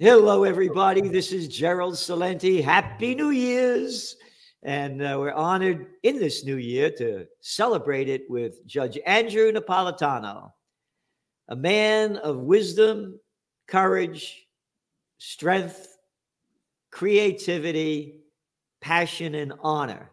Hello, everybody. This is Gerald Celente. Happy New Year's. And uh, we're honored in this new year to celebrate it with Judge Andrew Napolitano, a man of wisdom, courage, strength, creativity, passion, and honor.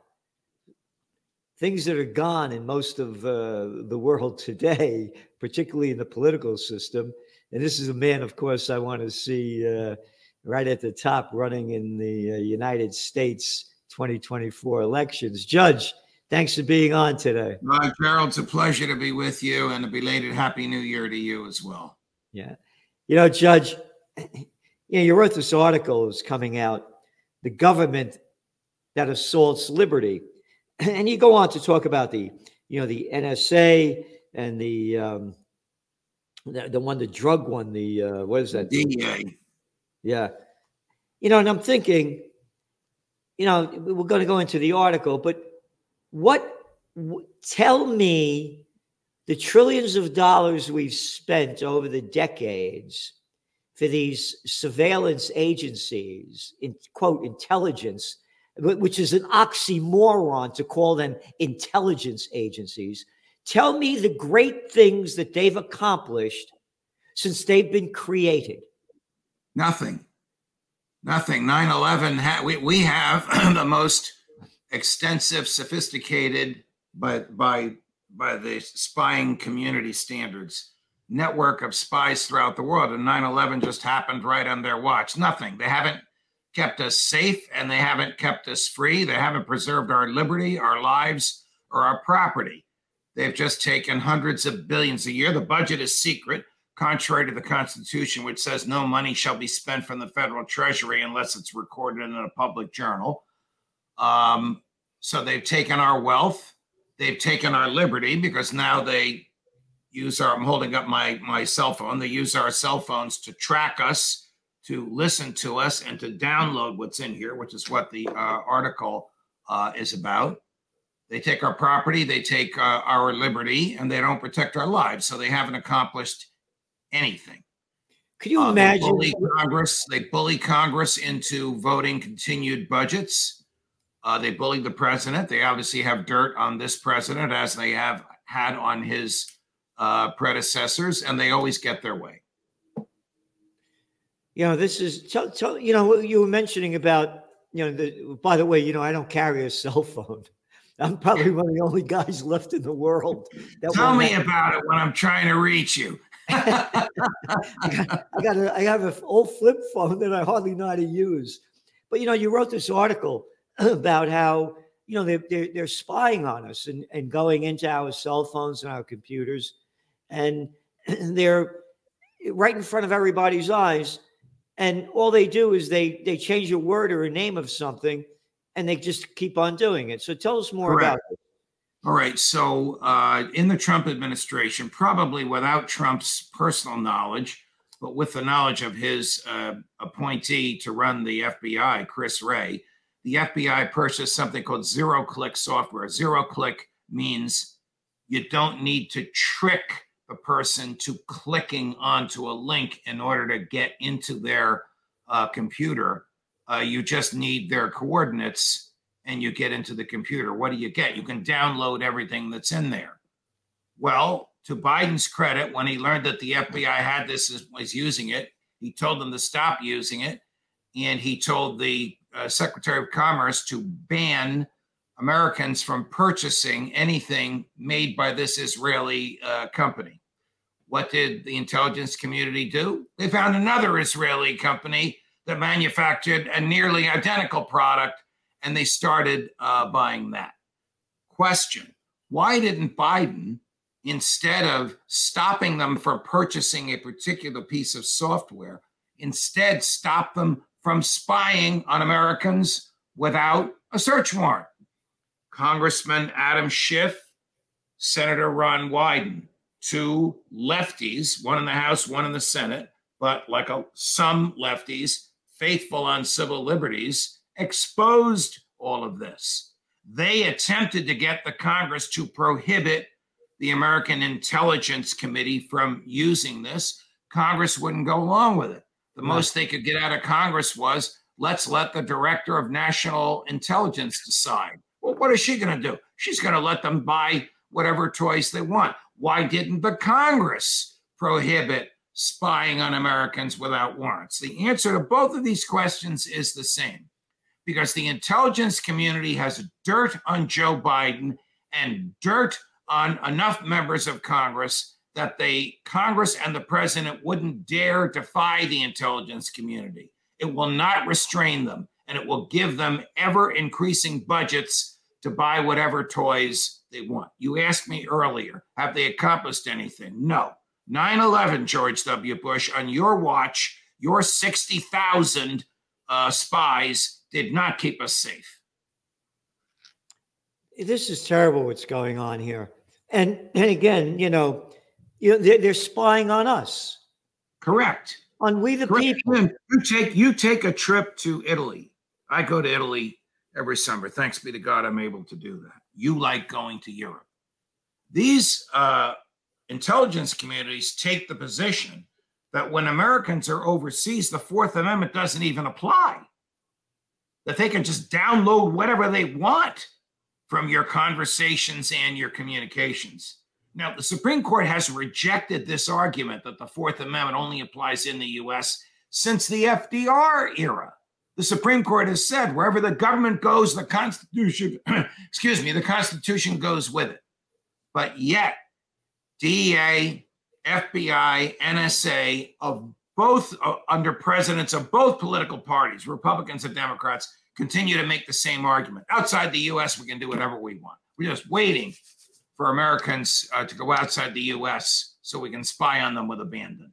Things that are gone in most of uh, the world today, particularly in the political system. And this is a man, of course, I want to see uh, right at the top running in the uh, United States 2024 elections. Judge, thanks for being on today. Uh, Gerald, it's a pleasure to be with you and a belated Happy New Year to you as well. Yeah. You know, Judge, you, know, you wrote this article is coming out, The Government That Assaults Liberty. And you go on to talk about the, you know, the NSA and the, um, the, the one, the drug one, the, uh, what is that? DEA. Yeah. You know, and I'm thinking, you know, we're going to go into the article, but what, w- tell me the trillions of dollars we've spent over the decades for these surveillance agencies, in quote, intelligence, which is an oxymoron to call them intelligence agencies. Tell me the great things that they've accomplished since they've been created. Nothing. Nothing. 9 11, ha- we, we have the most extensive, sophisticated, but by, by the spying community standards, network of spies throughout the world. And 9 11 just happened right on their watch. Nothing. They haven't kept us safe and they haven't kept us free. They haven't preserved our liberty, our lives, or our property. They've just taken hundreds of billions a year. The budget is secret contrary to the Constitution, which says no money shall be spent from the federal treasury unless it's recorded in a public journal. Um, so they've taken our wealth, they've taken our liberty because now they use our. I'm holding up my my cell phone. They use our cell phones to track us, to listen to us, and to download what's in here, which is what the uh, article uh, is about. They take our property, they take uh, our liberty, and they don't protect our lives. So they haven't accomplished anything. Could you Uh, imagine? They bully Congress. They bully Congress into voting continued budgets. Uh, they bullied the president. They obviously have dirt on this president, as they have had on his uh, predecessors, and they always get their way. you know, this is, tell, tell, you know, you were mentioning about, you know, the, by the way, you know, I don't carry a cell phone. I'm probably one of the only guys left in the world. That Tell me have- about it when I'm trying to reach you. I got, I got a, I have an old flip phone that I hardly know how to use. But you know, you wrote this article about how you know they're they're, they're spying on us and, and going into our cell phones and our computers, and they're right in front of everybody's eyes. And all they do is they they change a word or a name of something, and they just keep on doing it. So tell us more Correct. about it. All right. So, uh, in the Trump administration, probably without Trump's personal knowledge, but with the knowledge of his uh, appointee to run the FBI, Chris Wray, the FBI purchased something called zero click software. Zero click means you don't need to trick the person to clicking onto a link in order to get into their uh, computer. Uh, you just need their coordinates and you get into the computer. What do you get? You can download everything that's in there. Well, to Biden's credit, when he learned that the FBI had this, was using it, he told them to stop using it. And he told the uh, Secretary of Commerce to ban Americans from purchasing anything made by this Israeli uh, company. What did the intelligence community do? They found another Israeli company that manufactured a nearly identical product and they started uh, buying that. Question Why didn't Biden, instead of stopping them from purchasing a particular piece of software, instead stop them from spying on Americans without a search warrant? Congressman Adam Schiff, Senator Ron Wyden, two lefties, one in the House, one in the Senate, but like a, some lefties, faithful on civil liberties, exposed all of this. They attempted to get the Congress to prohibit the American Intelligence Committee from using this. Congress wouldn't go along with it. The right. most they could get out of Congress was let's let the director of national intelligence decide. Well, what is she going to do? She's going to let them buy whatever toys they want. Why didn't the Congress prohibit spying on Americans without warrants? The answer to both of these questions is the same because the intelligence community has dirt on Joe Biden and dirt on enough members of Congress that they Congress and the president wouldn't dare defy the intelligence community. It will not restrain them and it will give them ever increasing budgets to buy whatever toys they want. You asked me earlier, have they accomplished anything? No. 9 11, George W. Bush, on your watch, your 60,000 uh, spies did not keep us safe. This is terrible what's going on here. And, and again, you know, you know they're, they're spying on us. Correct. On we the Correct. people. You take you take a trip to Italy. I go to Italy every summer. Thanks be to God, I'm able to do that. You like going to Europe. These uh, intelligence communities take the position that when Americans are overseas, the Fourth Amendment doesn't even apply, that they can just download whatever they want from your conversations and your communications. Now, the Supreme Court has rejected this argument that the Fourth Amendment only applies in the US since the FDR era. The Supreme Court has said wherever the government goes, the Constitution, excuse me, the Constitution goes with it. But yet, DEA, FBI, NSA of both uh, under presidents of both political parties, Republicans and Democrats, continue to make the same argument. Outside the US, we can do whatever we want. We're just waiting for Americans uh, to go outside the US so we can spy on them with abandon.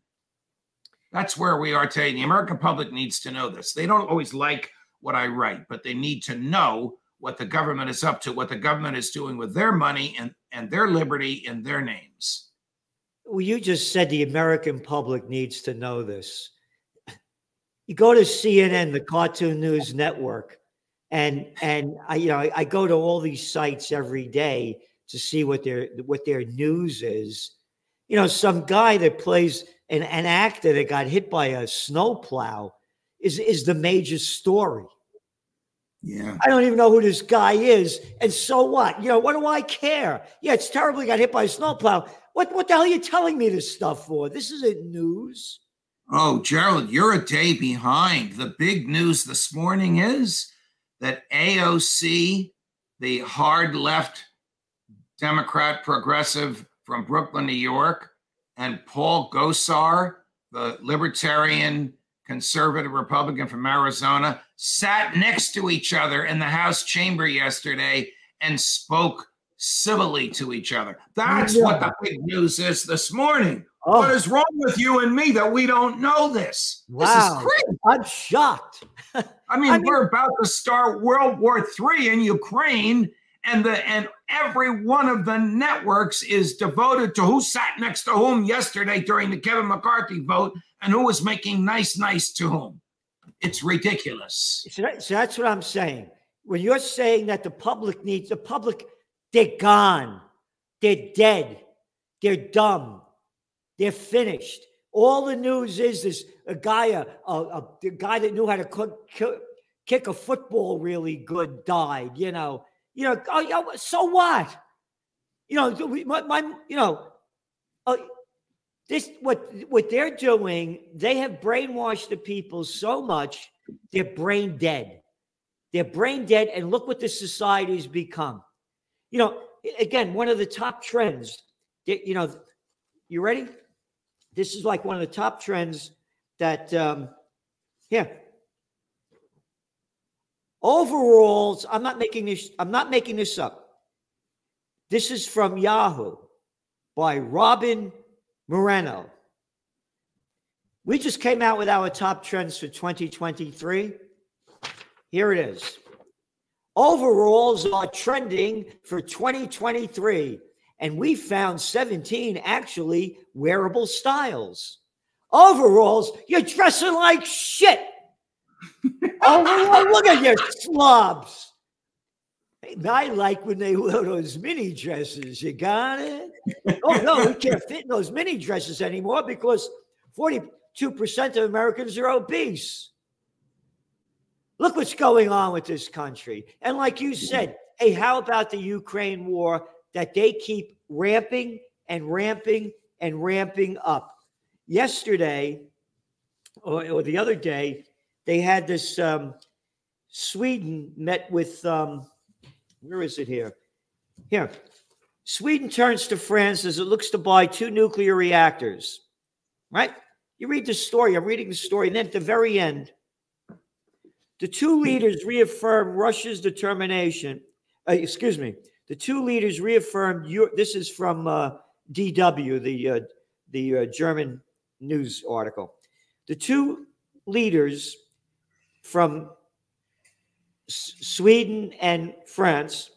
That's where we are today. The American public needs to know this. They don't always like what I write, but they need to know what the government is up to, what the government is doing with their money and, and their liberty in their names. Well, you just said the American public needs to know this. You go to CNN, the Cartoon News Network, and and I, you know, I, I go to all these sites every day to see what their what their news is. You know, some guy that plays an, an actor that got hit by a snowplow is is the major story. Yeah. I don't even know who this guy is. And so what? You know, what do I care? Yeah, it's terrible he got hit by a snowplow. What what the hell are you telling me this stuff for? This isn't news. Oh, Gerald, you're a day behind. The big news this morning is that AOC, the hard left Democrat progressive from Brooklyn, New York, and Paul Gosar, the libertarian conservative Republican from Arizona, sat next to each other in the House chamber yesterday and spoke civilly to each other. That's yeah. what the big news is this morning. Oh. What is wrong with you and me that we don't know this? Wow. This is crazy. I'm shocked. I mean, I mean, we're about to start World War III in Ukraine, and the and every one of the networks is devoted to who sat next to whom yesterday during the Kevin McCarthy vote and who was making nice nice to whom. It's ridiculous. So, that, so that's what I'm saying. When you're saying that the public needs the public, they're gone, they're dead, they're dumb, they're finished. All the news is is a guy, a, a, a guy that knew how to cook, kick a football really good died. You know, you know, oh, so what? You know, my, my you know, uh, this what what they're doing. They have brainwashed the people so much they're brain dead. They're brain dead, and look what the society's become. You know, again, one of the top trends. You know, you ready? This is like one of the top trends that. Um, here, Overalls, I'm not making this, I'm not making this up. This is from Yahoo by Robin Moreno. We just came out with our top trends for 2023. Here it is. Overalls are trending for 2023, and we found 17 actually wearable styles. Overalls, you're dressing like shit oh, look at you slobs. I like when they wear those mini dresses. You got it? oh, no, we can't fit in those mini dresses anymore because 40, 2% of Americans are obese. Look what's going on with this country. And like you said, hey, how about the Ukraine war that they keep ramping and ramping and ramping up? Yesterday, or, or the other day, they had this um, Sweden met with, um, where is it here? Here. Sweden turns to France as it looks to buy two nuclear reactors, right? You read the story, I'm reading the story, and then at the very end, the two leaders reaffirmed Russia's determination. Uh, excuse me. The two leaders reaffirmed. This is from uh, DW, the uh, the uh, German news article. The two leaders from Sweden and France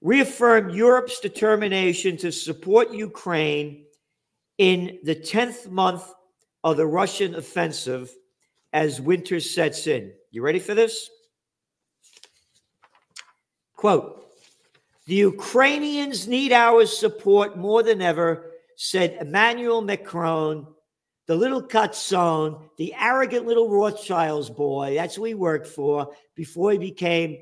reaffirmed Europe's determination to support Ukraine in the 10th month of the Russian offensive as winter sets in. You ready for this? Quote The Ukrainians need our support more than ever, said Emmanuel Macron the little Catzon, the arrogant little Rothschilds boy. That's who he worked for before he became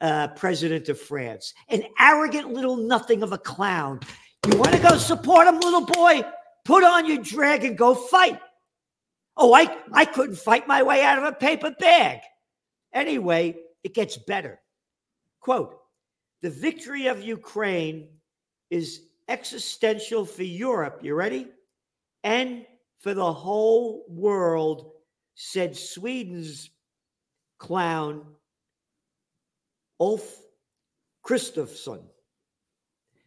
uh, president of France. An arrogant little nothing of a clown. You want to go support him, little boy? Put on your drag and go fight. Oh, I, I couldn't fight my way out of a paper bag. Anyway, it gets better. Quote The victory of Ukraine is existential for Europe. You ready? And for the whole world, said Sweden's clown, Ulf Kristersson.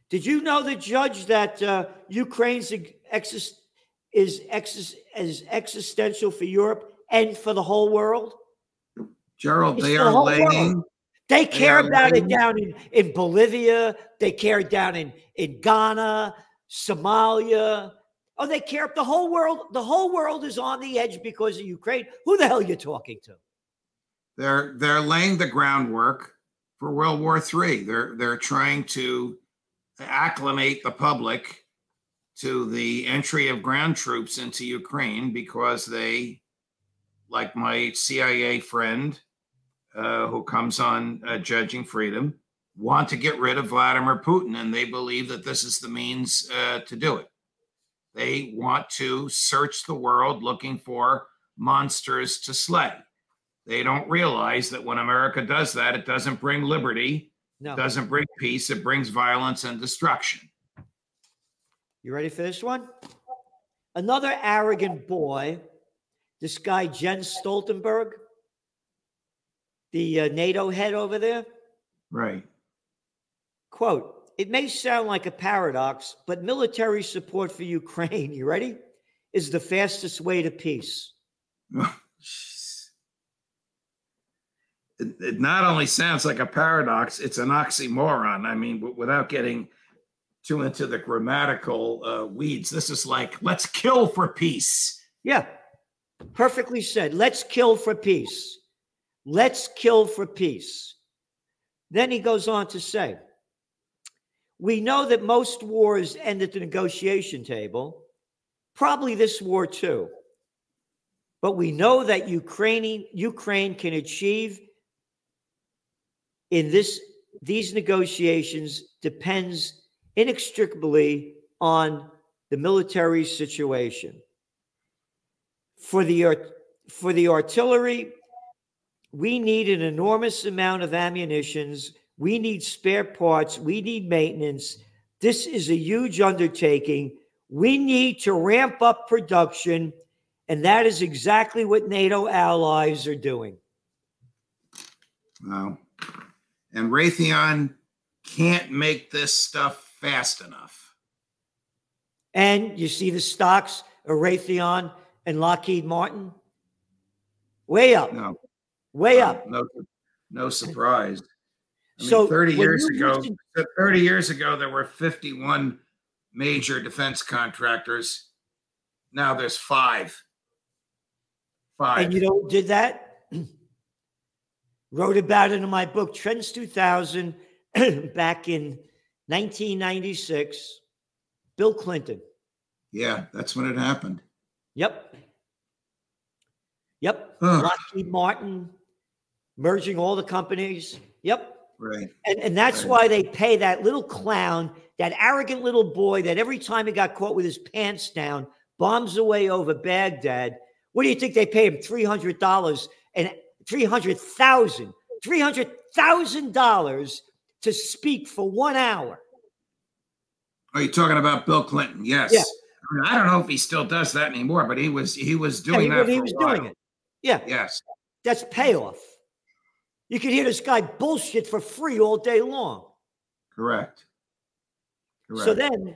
Did you know the judge that uh, Ukraine's ex- is, ex- is existential for Europe and for the whole world? Gerald, it's they are laying. They care they about laying. it down in, in Bolivia. They care down in, in Ghana, Somalia, Oh, they care. The whole world, the whole world is on the edge because of Ukraine. Who the hell are you talking to? They're they're laying the groundwork for World War III. They're they're trying to acclimate the public to the entry of ground troops into Ukraine because they, like my CIA friend uh, who comes on uh, Judging Freedom, want to get rid of Vladimir Putin, and they believe that this is the means uh, to do it. They want to search the world looking for monsters to slay. They don't realize that when America does that, it doesn't bring liberty, no. doesn't bring peace, it brings violence and destruction. You ready for this one? Another arrogant boy, this guy, Jens Stoltenberg, the uh, NATO head over there. Right. Quote it may sound like a paradox, but military support for Ukraine, you ready? Is the fastest way to peace. it, it, not only sounds like a paradox, it's an oxymoron. I mean, without getting too into the grammatical uh, weeds, this is like, let's kill for peace. Yeah, perfectly said. Let's kill for peace. Let's kill for peace. Then he goes on to say, we know that most wars end at the negotiation table, probably this war too. But we know that Ukraine, Ukraine can achieve in this these negotiations depends inextricably on the military situation. For the for the artillery, we need an enormous amount of ammunitions we need spare parts. We need maintenance. This is a huge undertaking. We need to ramp up production. And that is exactly what NATO allies are doing. Wow. And Raytheon can't make this stuff fast enough. And you see the stocks of Raytheon and Lockheed Martin? Way up. No. Way uh, up. No, no surprise. I mean, so 30 years ago, 30 years ago, there were 51 major defense contractors. Now there's five. Five. And you know who did that? Wrote about it in my book, Trends 2000, back in 1996. Bill Clinton. Yeah, that's when it happened. Yep. Yep. Lockheed Martin merging all the companies. Yep. Right. And, and that's right. why they pay that little clown, that arrogant little boy that every time he got caught with his pants down, bombs away over Baghdad. What do you think they pay him? $300 and 300,000, $300,000 to speak for one hour. Are you talking about Bill Clinton? Yes. Yeah. I, mean, I don't know if he still does that anymore, but he was he was doing Yeah, that. he, he for was a while. doing it. Yeah, Yes. that's payoff. You can hear this guy bullshit for free all day long. Correct. Correct. So then,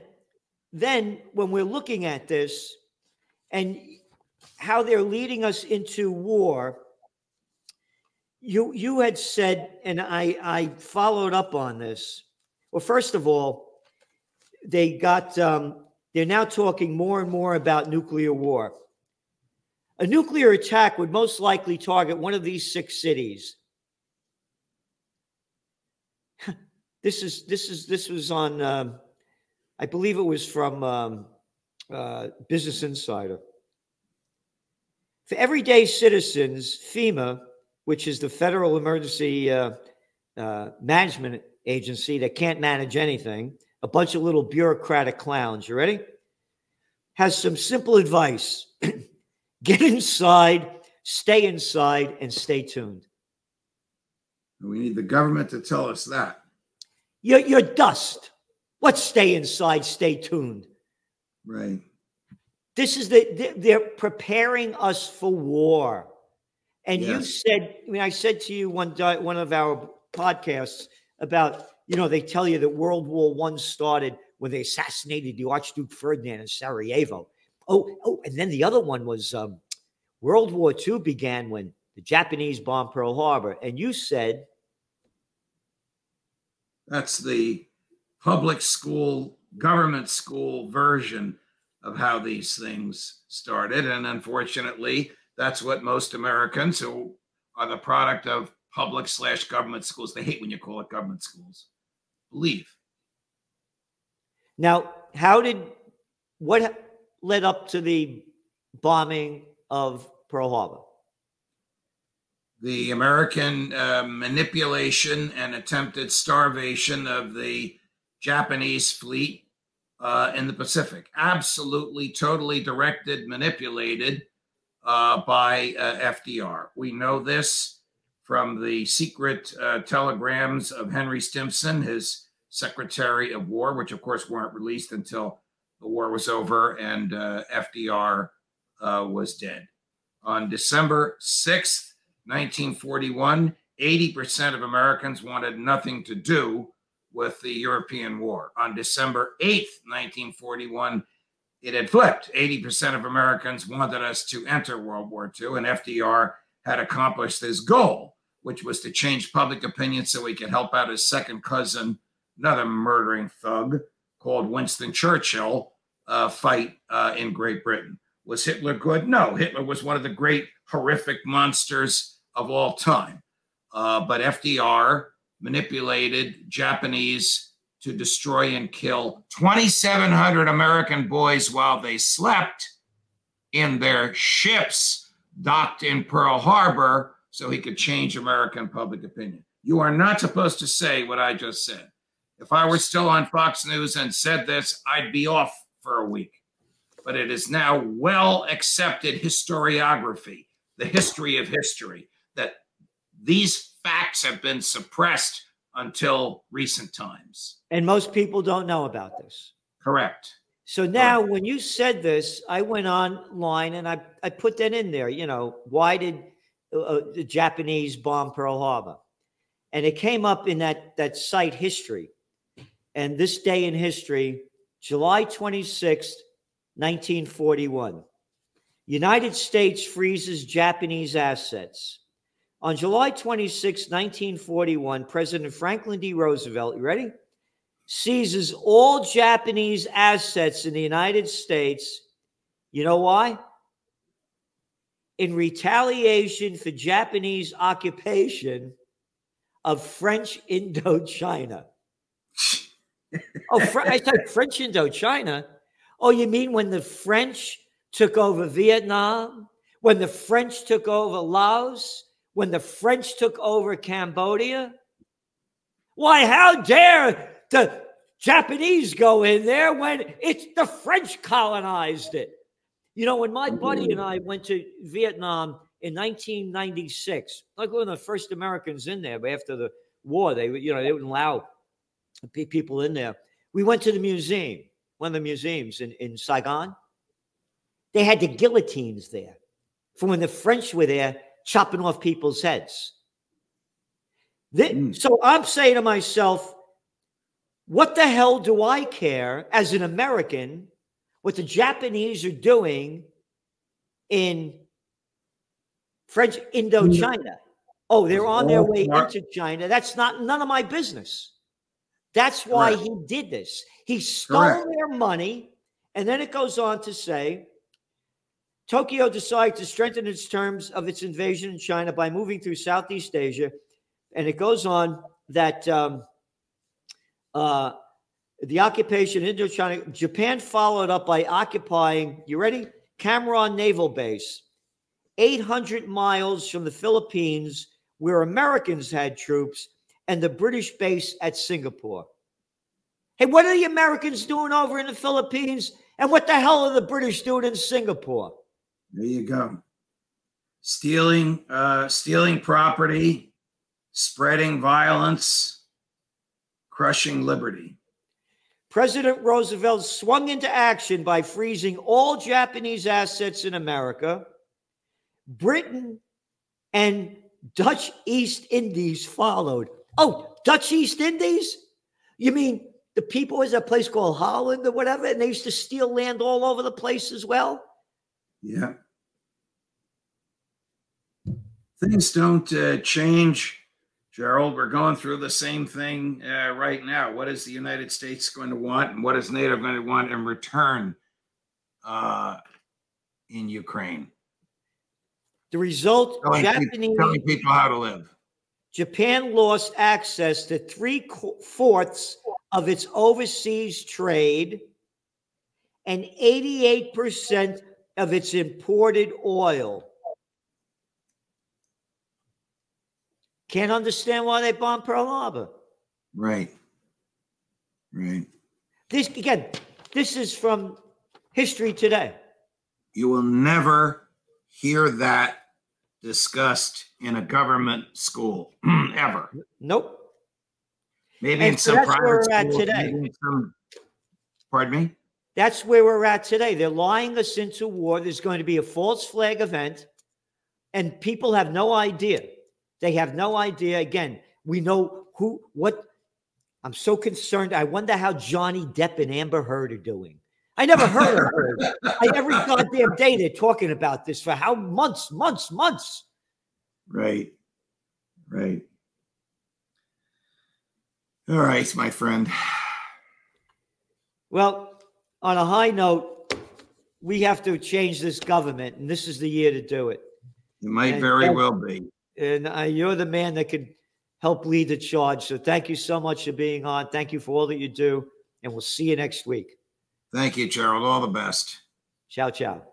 then when we're looking at this and how they're leading us into war, you you had said, and I I followed up on this. Well, first of all, they got um, they're now talking more and more about nuclear war. A nuclear attack would most likely target one of these six cities. This is this is this was on um, I believe it was from um, uh, Business Insider. For everyday citizens, FEMA, which is the Federal Emergency uh, uh, Management Agency that can't manage anything, a bunch of little bureaucratic clowns, you ready? Has some simple advice get inside, stay inside, and stay tuned. we need the government to tell us that. You're, you're dust. Let's stay inside, stay tuned. Right. This is the they- they're preparing us for war. And you said, I mean, I said to you one one of our podcasts about, you know, they tell you that World War One started when they assassinated the Archduke Ferdinand in Sarajevo. Oh, oh, and then the other one was um, World War II began when the Japanese bombed Pearl Harbor. And you said, That's the public school, government school version of how these things started. And unfortunately, that's what most Americans who are the product of public slash government schools, they hate when you call it government schools, believe. now, how did what led up to the bombing of Pearl Harbor? The American uh, manipulation and attempted starvation of the Japanese fleet uh, in the Pacific. Absolutely, totally directed, manipulated uh, by uh, FDR. We know this from the secret uh, telegrams of Henry Stimson, his Secretary of War, which of course weren't released until the war was over and uh, FDR was dead. On December 6th, 1941, 80% of Americans wanted nothing to do with the European war. On December 8th, 1941, it had flipped. 80% of Americans wanted us to enter World War II, and FDR had accomplished his goal, which was to change public opinion so he could help out his second cousin, another murdering thug called Winston Churchill, uh, fight uh, in Great Britain. Was Hitler good? No, Hitler was one of the great horrific monsters of all time. Uh, but FDR manipulated Japanese to destroy and kill 2,700 American boys while they slept in their ships docked in Pearl Harbor so he could change American public opinion. You are not supposed to say what I just said. If I were still on Fox News and said this, I'd be off for a week. But it is now well accepted historiography, the history of history, that these facts have been suppressed until recent times. And most people don't know about this. Correct. So now, when you said this, I went online and I, I put that in there. You know, why did uh, uh, the Japanese bomb Pearl Harbor? And it came up in that, that site history. And this day in history, July 26th, 1941. United States freezes Japanese assets. On July 26, 1941, President Franklin D. Roosevelt, you ready? Seizes all Japanese assets in the United States. You know why? In retaliation for Japanese occupation of French Indochina. oh, Fr- I said French Indochina. Oh, you mean when the French took over Vietnam? when the French took over Laos, when the French took over Cambodia. Why, how dare the Japanese go in there when it's the French colonized it? You know, when my buddy and I went to Vietnam in 1996, like we were the first Americans in there but after the war, they you know they wouldn't allow people in there. We went to the museum, one of the museums in, in Saigon. They had the guillotines there from when the French were there chopping off people's heads. mm. So I'm saying to myself, what the hell do I care as an American what the Japanese are doing in French Indochina? Oh, they're on their way into China. That's not none of my business. That's why Correct. he did this. He stole Correct. their money. And then it goes on to say Tokyo decided to strengthen its terms of its invasion in China by moving through Southeast Asia. And it goes on that um, uh, the occupation in Indochina, Japan followed up by occupying, you ready? Cam Ranh Naval Base, 800 miles from the Philippines, where Americans had troops, and the British base at Singapore. Hey, what are the Americans doing over in the Philippines? And what the hell are the British doing in Singapore? There you go. Stealing, uh, stealing property, spreading violence, crushing liberty. President Roosevelt swung into action by freezing all Japanese assets in America. Britain and Dutch East Indies followed. Oh, Dutch East Indies? You mean the people was a place called Holland or whatever, and they used to steal land all over the place as well? Yeah. Things don't uh, change, Gerald. We're going through the same thing uh, right now. What is the United States going to want, and what is NATO going to want in return uh, in Ukraine? The result: telling Japanese people, telling people how to live. Japan lost access to three fourths of its overseas trade and 88% of its imported oil. Can't understand why they bombed Pearl Harbor. Right. Right. This again, this is from history today. You will never hear that discussed in a government school ever. Nope. Maybe and in so some private where we're at today. Some, pardon me. That's where we're at today. They're lying us into war. There's going to be a false flag event, and people have no idea. They have no idea. Again, we know who, what. I'm so concerned. I wonder how Johnny Depp and Amber Heard are doing. I never heard of her. I, every goddamn day they're talking about this for how months, months, months. Right. Right. All right, my friend. Well, on a high note, we have to change this government, and this is the year to do it. It might and very well be. And uh, you're the man that can help lead the charge. So thank you so much for being on. Thank you for all that you do, and we'll see you next week. Thank you, Gerald. All the best. Ciao, ciao.